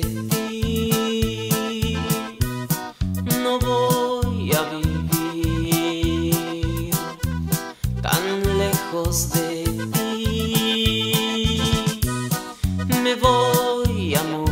ti. No voy a vivir tan lejos de ti. Me voy a morir.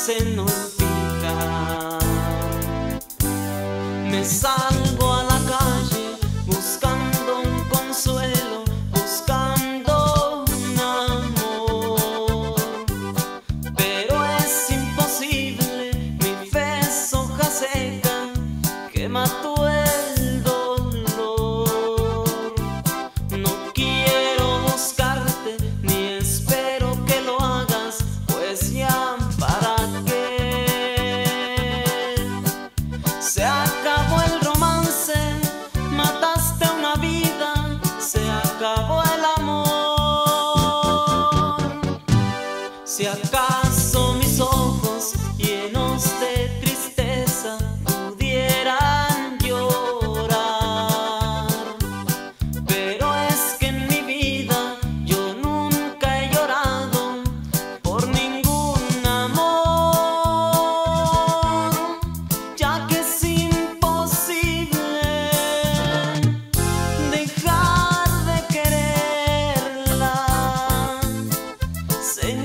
hacen olvidar. Me sale Se acabó el romance, mataste una vida, se acabó el amor. Se acabó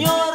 Señor.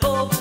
Oh.